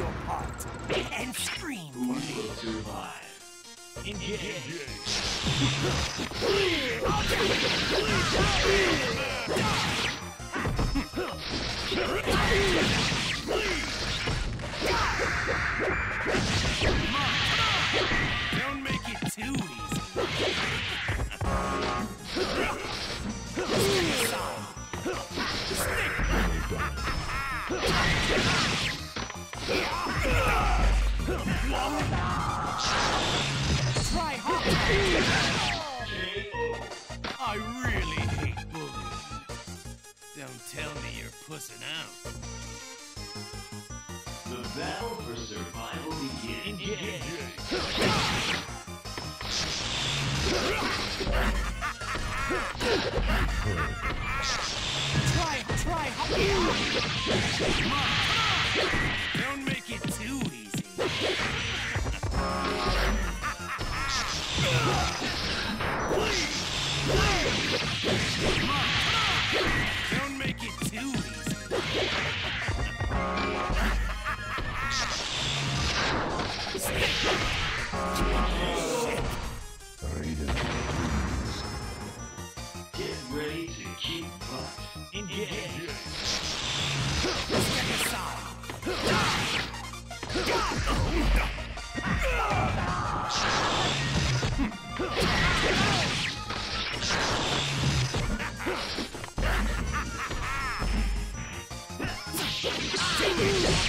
your and scream for me. will survive? Engage. Don't make it too easy. Try hard. I really hate bullies. Don't tell me you're pussing out. The battle for survival begins. Try, try hard. Ready to kick butt. Engage. Step aside. Raiden wins. Fatality.